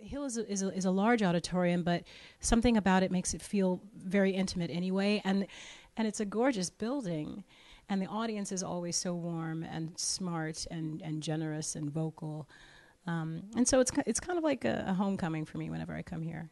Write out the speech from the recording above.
Hill is a, is, a, is a large auditorium, but something about it makes it feel very intimate anyway. And and it's a gorgeous building, and the audience is always so warm and smart and, and generous and vocal. Um, and so it's it's kind of like a, a, homecoming for me whenever I come here.